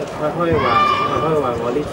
可以话，还！可以还我的钱！